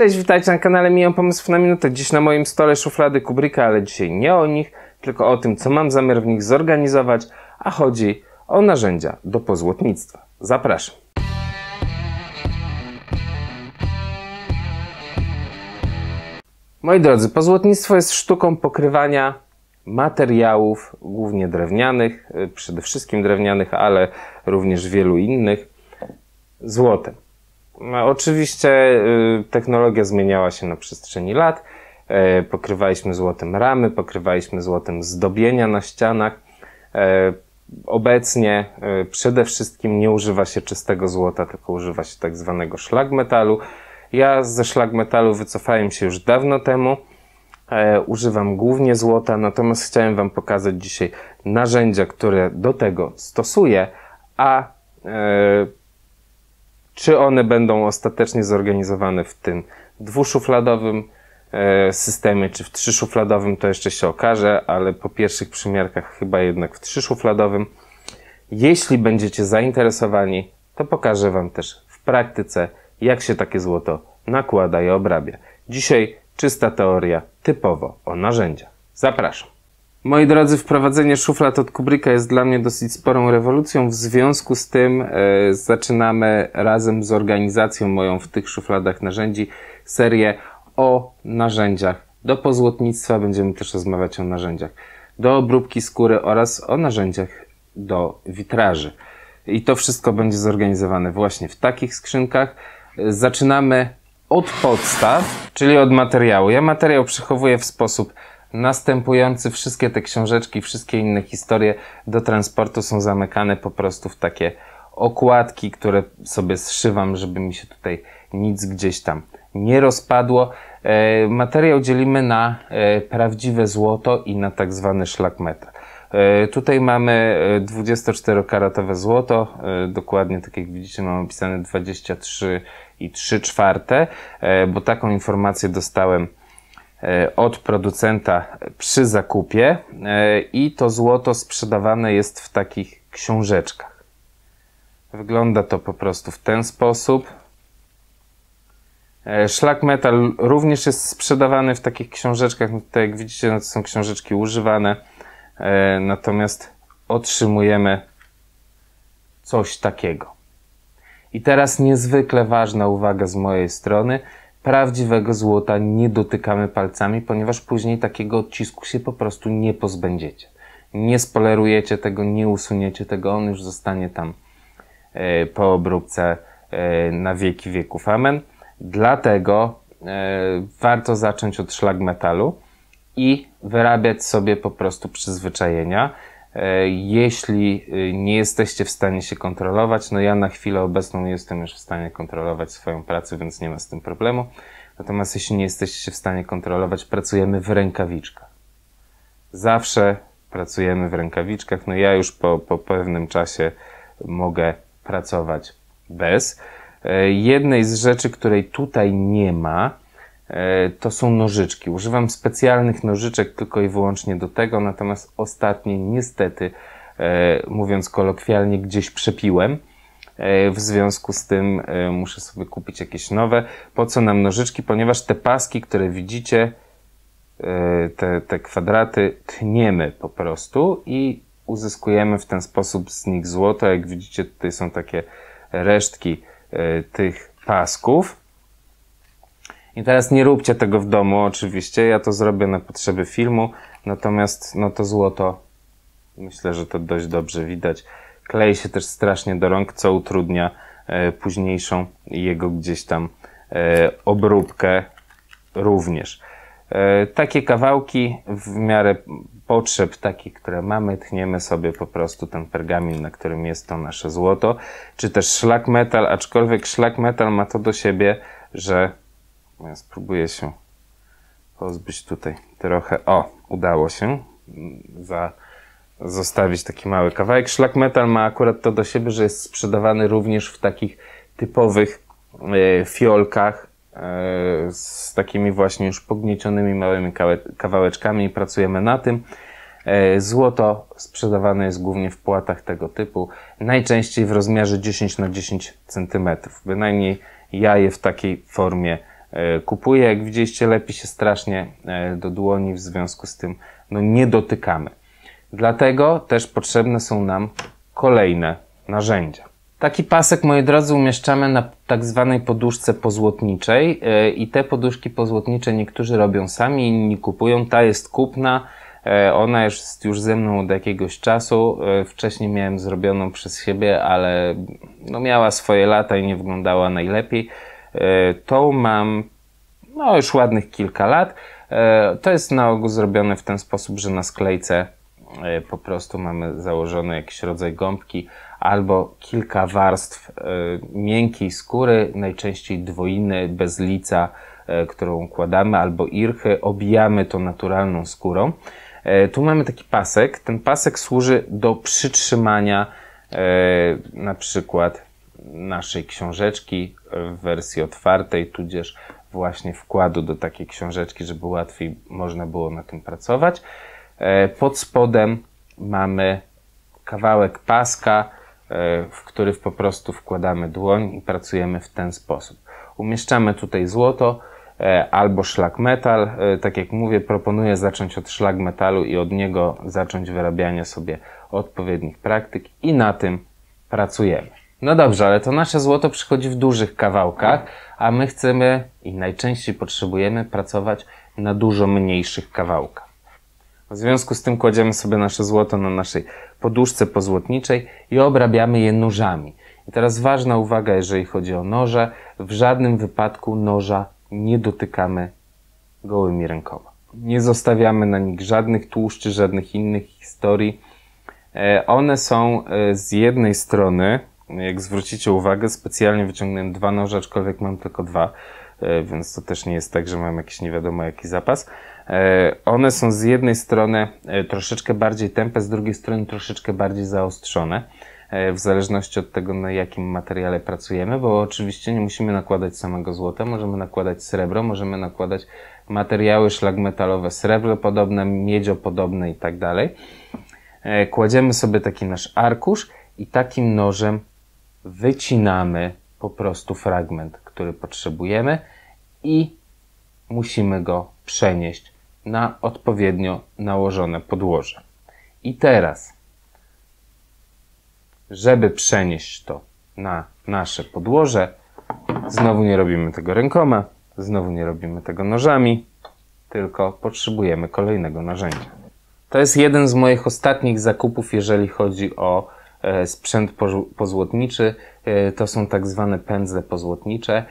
Cześć, witajcie na kanale Mijam Pomysłów na Minutę. Dziś na moim stole szuflady Kubricka, ale dzisiaj nie o nich, tylko o tym, co mam zamiar w nich zorganizować, a chodzi o narzędzia do pozłotnictwa. Zapraszam. Moi drodzy, pozłotnictwo jest sztuką pokrywania materiałów, głównie drewnianych, y, przede wszystkim drewnianych, ale również wielu innych, złotem. No, oczywiście y, technologia zmieniała się na przestrzeni lat. E, pokrywaliśmy złotem ramy, pokrywaliśmy złotem zdobienia na ścianach. E, obecnie e, przede wszystkim nie używa się czystego złota, tylko używa się tak zwanego szlagmetalu. Ja ze szlagmetalu wycofałem się już dawno temu. Używam głównie złota, natomiast chciałem Wam pokazać dzisiaj narzędzia, które do tego stosuję, a czy one będą ostatecznie zorganizowane w tym dwuszufladowym e, systemie, czy w trzyszufladowym, to jeszcze się okaże, ale po pierwszych przymiarkach chyba jednak w trzyszufladowym. Jeśli będziecie zainteresowani, to pokażę Wam też w praktyce, jak się takie złoto nakłada i obrabia. Dzisiaj czysta teoria, typowo o narzędziach. Zapraszam. Moi drodzy, wprowadzenie szuflad od Kubricka jest dla mnie dosyć sporą rewolucją. W związku z tym e, zaczynamy razem z organizacją moją w tych szufladach narzędzi serię o narzędziach do pozłotnictwa. Będziemy też rozmawiać o narzędziach do obróbki skóry oraz o narzędziach do witraży. I to wszystko będzie zorganizowane właśnie w takich skrzynkach. Zaczynamy od podstaw, czyli od materiału. Ja materiał przechowuję w sposób następujący, wszystkie te książeczki, wszystkie inne historie do transportu są zamykane po prostu w takie okładki, które sobie zszywam, żeby mi się tutaj nic gdzieś tam nie rozpadło. E, materiał dzielimy na e, prawdziwe złoto i na tak zwany szlak metal. E, tutaj mamy 24-karatowe złoto, dokładnie tak jak widzicie mam opisane 23 i 3 czwarte, bo taką informację dostałem E, od producenta przy zakupie e, i to złoto sprzedawane jest w takich książeczkach. Wygląda to po prostu w ten sposób. E, szlak metal również jest sprzedawany w takich książeczkach. Tutaj jak widzicie, no to są książeczki używane. Natomiast otrzymujemy coś takiego. I teraz niezwykle ważna uwaga z mojej strony – prawdziwego złota nie dotykamy palcami, ponieważ później takiego odcisku się po prostu nie pozbędziecie. Nie spolerujecie tego, nie usuniecie tego, on już zostanie tam e, po obróbce e, na wieki wieków. Amen. Dlatego e, warto zacząć od szlag metalu i wyrabiać sobie po prostu przyzwyczajenia. Jeśli nie jesteście w stanie się kontrolować, no ja na chwilę obecną jestem już w stanie kontrolować swoją pracę, więc nie ma z tym problemu. Natomiast jeśli nie jesteście w stanie kontrolować, pracujemy w rękawiczkach. Zawsze pracujemy w rękawiczkach. No ja już po, po pewnym czasie mogę pracować bez. E, jednej z rzeczy, której tutaj nie ma, e, to są nożyczki. Używam specjalnych nożyczek tylko i wyłącznie do tego, natomiast ostatnie niestety, e, mówiąc kolokwialnie, gdzieś przepiłem E, w związku z tym e, muszę sobie kupić jakieś nowe. Po co nam nożyczki? Ponieważ te paski, które widzicie, e, te, te kwadraty tniemy po prostu i uzyskujemy w ten sposób z nich złoto. Jak widzicie, tutaj są takie resztki tych pasków. I teraz nie róbcie tego w domu, oczywiście. Ja to zrobię na potrzeby filmu. Natomiast no to złoto, myślę, że to dość dobrze widać klei się też strasznie do rąk, co utrudnia e, późniejszą jego gdzieś tam e, obróbkę również. E, takie kawałki w miarę potrzeb takich, które mamy, tchniemy sobie po prostu ten pergamin, na którym jest to nasze złoto, czy też szlak metal, aczkolwiek szlak metal ma to do siebie, że ja spróbuję się pozbyć tutaj trochę, o, udało się, za zostawić taki mały kawałek. Szlak metal ma akurat to do siebie, że jest sprzedawany również w takich typowych e, fiolkach e, z takimi właśnie już pogniecionymi małymi kawałeczkami i pracujemy na tym. E, złoto sprzedawane jest głównie w płatach tego typu, najczęściej w rozmiarze 10 na 10 cm. Bynajmniej ja je w takiej formie e, kupuję. Jak widzieliście, lepi się strasznie e, do dłoni, w związku z tym no, nie dotykamy. Dlatego też potrzebne są nam kolejne narzędzia. Taki pasek, moi drodzy, umieszczamy na tak zwanej poduszce pozłotniczej e, i te poduszki pozłotnicze niektórzy robią sami, inni kupują. Ta jest kupna, ona jest już ze mną od jakiegoś czasu. Wcześniej miałem zrobioną przez siebie, ale no miała swoje lata i nie wyglądała najlepiej. Tą mam no już ładnych kilka lat. To jest na ogół zrobione w ten sposób, że na sklejce po prostu mamy założony jakiś rodzaj gąbki, albo kilka warstw e, miękkiej skóry, najczęściej dwoiny, bez lica, e, którą układamy, albo irchy, obijamy to naturalną skórą. E, tu mamy taki pasek. Ten pasek służy do przytrzymania na przykład naszej książeczki w wersji otwartej, tudzież właśnie wkładu do takiej książeczki, żeby łatwiej można było na tym pracować. Pod spodem mamy kawałek paska, E, w który po prostu wkładamy dłoń i pracujemy w ten sposób. Umieszczamy tutaj złoto e, albo szlak metal. E, tak jak mówię, proponuję zacząć od szlak metalu i od niego zacząć wyrabianie sobie odpowiednich praktyk i na tym pracujemy. No dobrze, ale to nasze złoto przychodzi w dużych kawałkach, a my chcemy i najczęściej potrzebujemy pracować na dużo mniejszych kawałkach. W związku z tym kładziemy sobie nasze złoto na naszej poduszce pozłotniczej i obrabiamy je nożami. I teraz ważna uwaga, jeżeli chodzi o noże. W żadnym wypadku noża nie dotykamy gołymi rękoma. Nie zostawiamy na nich żadnych tłuszczy, żadnych innych historii. E, one są e, z jednej strony, jak zwrócicie uwagę, specjalnie wyciągnąłem dwa noże, aczkolwiek mam tylko dwa, e, więc to też nie jest tak, że mam jakiś nie wiadomo jaki zapas. E, one są z jednej strony e, troszeczkę bardziej tępe, z drugiej strony troszeczkę bardziej zaostrzone, w zależności od tego, na jakim materiale pracujemy, bo oczywiście nie musimy nakładać samego złota, możemy nakładać srebro, możemy nakładać materiały szlagmetalowe, srebro podobne, miedziopodobne i tak dalej. Kładziemy sobie taki nasz arkusz i takim nożem wycinamy po prostu fragment, który potrzebujemy i musimy go przenieść na odpowiednio nałożone podłoże. I teraz, żeby przenieść to na nasze podłoże, znowu nie robimy tego rękoma, znowu nie robimy tego nożami, tylko potrzebujemy kolejnego narzędzia. To jest jeden z moich ostatnich zakupów, jeżeli chodzi o sprzęt pozłotniczy. E, to są tak zwane pędzle pozłotnicze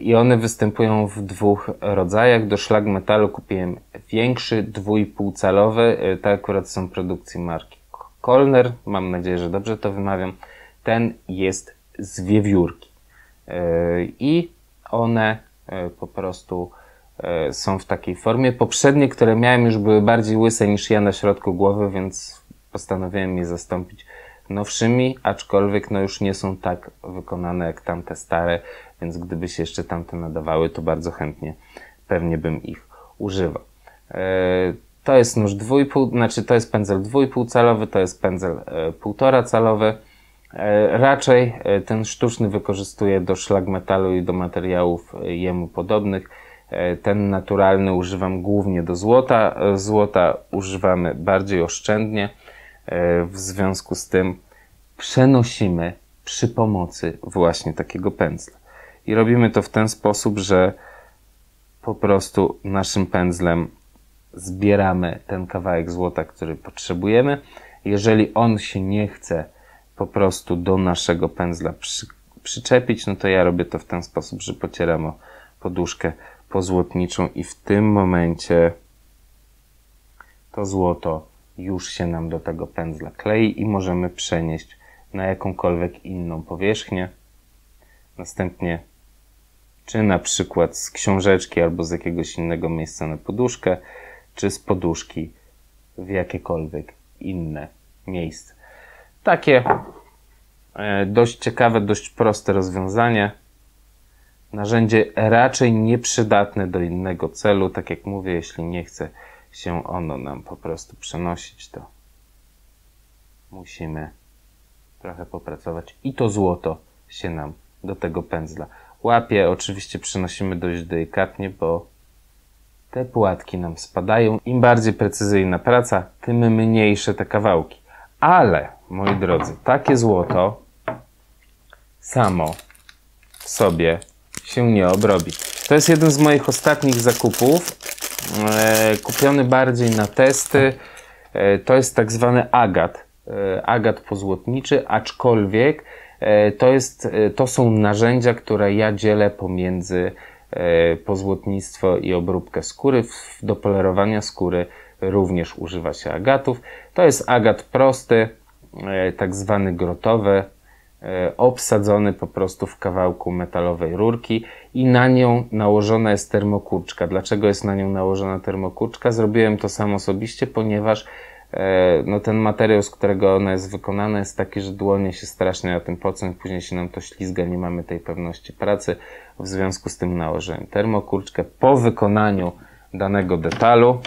i one występują w dwóch rodzajach. Do szlag metalu kupiłem większy, dwójpółcalowy. E, te akurat są produkcji marki Kolner. Mam nadzieję, że dobrze to wymawiam. Ten jest z wiewiórki. E, I one e, po prostu są w takiej formie. Poprzednie, które miałem, już były bardziej łyse niż ja na środku głowy, więc postanowiłem je zastąpić nowszymi, aczkolwiek no już nie są tak wykonane jak tamte stare, więc gdyby się jeszcze tamte nadawały, to bardzo chętnie pewnie bym ich używał. E, to jest nóż dwójpół, znaczy to jest pędzel dwójpół calowy, to jest pędzel e, półtora calowy. E, raczej ten sztuczny wykorzystuje do szlagmetalu i do materiałów jemu podobnych. Ten naturalny używam głównie do złota. Złota używamy bardziej oszczędnie. W związku z tym przenosimy przy pomocy właśnie takiego pędzla. I robimy to w ten sposób, że po prostu naszym pędzlem zbieramy ten kawałek złota, który potrzebujemy. Jeżeli on się nie chce po prostu do naszego pędzla przy, przyczepić, no to ja robię to w ten sposób, że pocieram o poduszkę pozłotniczą i w tym momencie to złoto już się nam do tego pędzla klei i możemy przenieść na jakąkolwiek inną powierzchnię. Następnie czy na przykład z książeczki albo z jakiegoś innego miejsca na poduszkę, czy z poduszki w jakiekolwiek inne miejsce. Takie e, dość ciekawe, dość proste rozwiązanie. Narzędzie raczej nieprzydatne do innego celu. Tak jak mówię, jeśli nie chce się ono nam po prostu przenosić, to musimy trochę popracować i to złoto się nam do tego pędzla łapie. Oczywiście przenosimy dość delikatnie, bo te płatki nam spadają. Im bardziej precyzyjna praca, tym mniejsze te kawałki. Ale, moi drodzy, takie złoto samo w sobie się nie obrobi. To jest jeden z moich ostatnich zakupów. E, kupiony bardziej na testy. E, to jest tak zwany agat. E, agat pozłotniczy, aczkolwiek to, jest, to są narzędzia, które ja dzielę pomiędzy pozłotnictwo i obróbkę skóry. Do polerowania skóry również używa się agatów. To jest agat prosty, tak zwany grotowy, obsadzony po prostu w kawałku metalowej rurki i na nią nałożona jest termokurczka. Dlaczego jest na nią nałożona termokurczka? Zrobiłem to sam osobiście, ponieważ e, no, ten materiał, z którego ona jest wykonana, jest taki, że dłonie się strasznie na tym pocą później się nam to ślizga, nie mamy tej pewności pracy. W związku z tym nałożyłem termokurczkę po wykonaniu danego detalu.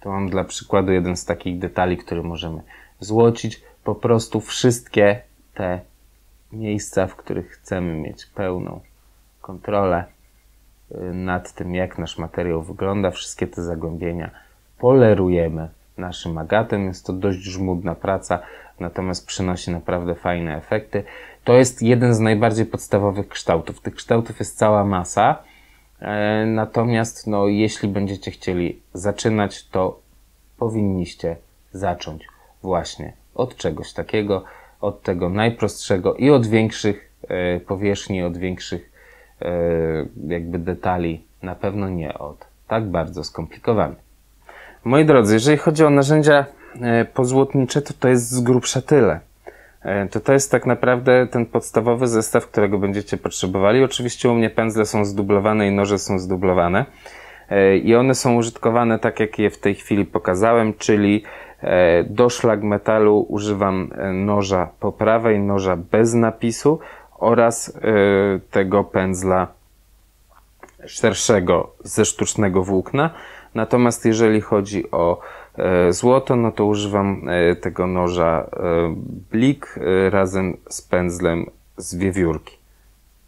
To mam dla przykładu jeden z takich detali, który możemy złocić. Po prostu wszystkie te miejsca, w których chcemy mieć pełną kontrolę y, nad tym, jak nasz materiał wygląda, wszystkie te zagłębienia polerujemy naszym agatem. Jest to dość żmudna praca, natomiast przynosi naprawdę fajne efekty. To jest jeden z najbardziej podstawowych kształtów. Tych kształtów jest cała masa. E, Natomiast, no, jeśli będziecie chcieli zaczynać, to powinniście zacząć właśnie od czegoś takiego, od tego najprostszego i od większych e, powierzchni, od większych e, jakby detali, na pewno nie od tak bardzo skomplikowanych. Moi drodzy, jeżeli chodzi o narzędzia e, pozłotnicze, to to jest z grubsza tyle. To to jest tak naprawdę ten podstawowy zestaw, którego będziecie potrzebowali. Oczywiście u mnie pędzle są zdublowane i noże są zdublowane. I one są użytkowane tak, jak je w tej chwili pokazałem, czyli do szlag metalu używam e, noża po prawej, noża bez napisu oraz e, tego pędzla szerszego ze sztucznego włókna. Natomiast jeżeli chodzi o e, złoto, no to używam e, tego noża e, blik e, razem z pędzlem z wiewiórki.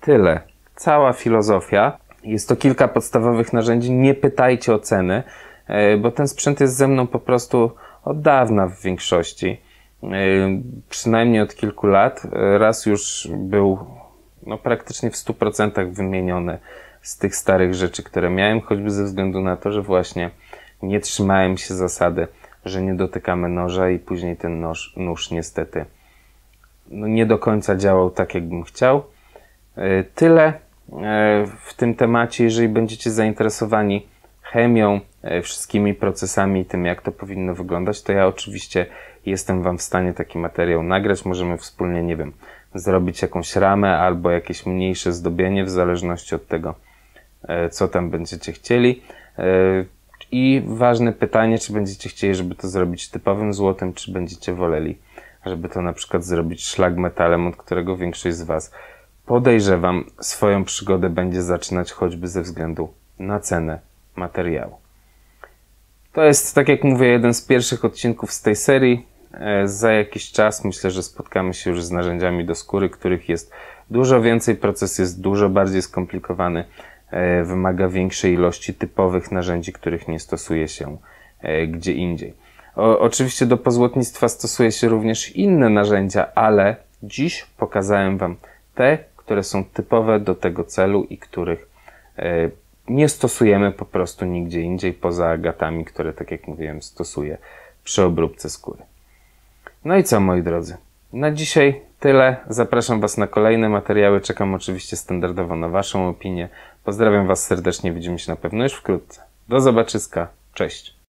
Tyle. Cała filozofia. Jest to kilka podstawowych narzędzi. Nie pytajcie o ceny, e, bo ten sprzęt jest ze mną po prostu od dawna w większości. E, Przynajmniej od kilku lat. E, Raz już był no, praktycznie w 100% wymieniony z tych starych rzeczy, które miałem, choćby ze względu na to, że właśnie nie trzymałem się zasady, że nie dotykamy noża i później ten nóż, nóż niestety no, nie do końca działał tak, jakbym chciał. E, Tyle w tym temacie. Jeżeli będziecie zainteresowani chemią, wszystkimi procesami i tym, jak to powinno wyglądać, to ja oczywiście jestem Wam w stanie taki materiał nagrać. Możemy wspólnie, nie wiem, zrobić jakąś ramę albo jakieś mniejsze zdobienie, w zależności od tego, e, co tam będziecie chcieli. E, I ważne pytanie, czy będziecie chcieli, żeby to zrobić typowym złotem, czy będziecie woleli, żeby to na przykład zrobić szlag metalem, od którego większość z Was podejrzewam swoją przygodę będzie zaczynać choćby ze względu na cenę materiału. To jest, tak jak mówię, jeden z pierwszych odcinków z tej serii. E, Za jakiś czas myślę, że spotkamy się już z narzędziami do skóry, których jest dużo więcej. Proces jest dużo bardziej skomplikowany. E, Wymaga większej ilości typowych narzędzi, których nie stosuje się e, gdzie indziej. O, oczywiście do pozłotnictwa stosuje się również inne narzędzia, ale dziś pokazałem Wam te, które są typowe do tego celu i których nie stosujemy po prostu nigdzie indziej poza agatami, które, tak jak mówiłem, stosuję przy obróbce skóry. No i co, moi drodzy? Na dzisiaj tyle. Zapraszam Was na kolejne materiały. Czekam oczywiście standardowo na Waszą opinię. Pozdrawiam Was serdecznie. Widzimy się na pewno już wkrótce. Do zobaczyska. Cześć.